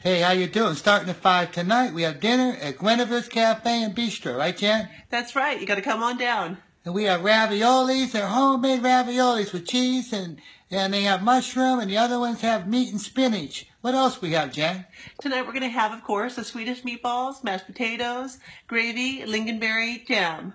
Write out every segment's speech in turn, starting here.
Hey, how you doing? Starting at 5 tonight, we have dinner at Guinevere's Cafe and Bistro, right, Jen? That's right. You got to come on down. And we have raviolis. They're homemade raviolis with cheese, and, and they have mushroom, and the other ones have meat and spinach. What else we have, Jen? Tonight we're going to have, of course, the Swedish meatballs, mashed potatoes, gravy, lingonberry jam.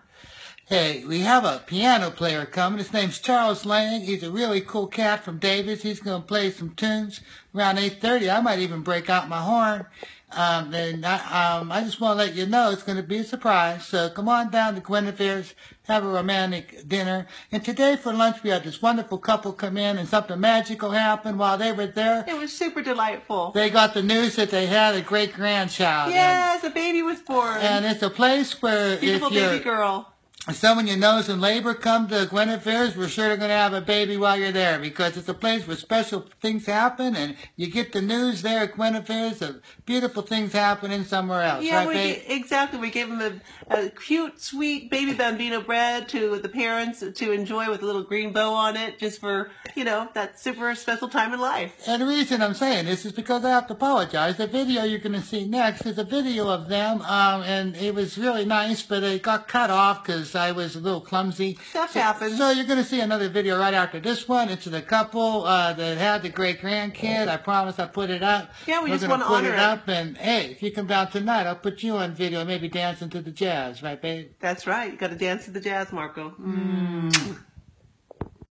Hey, we have a piano player coming. His name's Charles Lang. He's a really cool cat from Davis. He's going to play some tunes around 8.30. I might even break out my horn. Um, and I, um, I just want to let you know it's going to be a surprise. So come on down to Guinevere's, have a romantic dinner. And today for lunch we had this wonderful couple come in and something magical happened while they were there. It was super delightful. They got the news that they had a great grandchild. Yes, a baby was born. And it's a place where Beautiful if you're baby girl someone you know is in labor, come to Guinevere's. We're sure going to have a baby while you're there because it's a place where special things happen and you get the news there at Guinevere's of beautiful things happening somewhere else. Yeah, right, we, exactly. We gave them a, a cute, sweet baby bambino bread to the parents to enjoy with a little green bow on it just for, you know, that super special time in life. And the reason I'm saying this is because I have to apologize. The video you're going to see next is a video of them, um, and it was really nice, but it got cut off because I was a little clumsy. Stuff so, happens. So you're going to see another video right after this one. It's the couple uh, that had the great grandkid. I promise I'll put it up. Yeah, we We're just gonna wanna put honor it it. up. And hey, if you come down tonight, I'll put you on video, maybe dancing to the jazz, right, babe? That's right. You got to dance to the jazz, Marco. Mm.